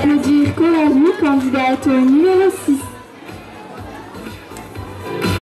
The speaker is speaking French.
applaudir Coralie, candidate numéro 6.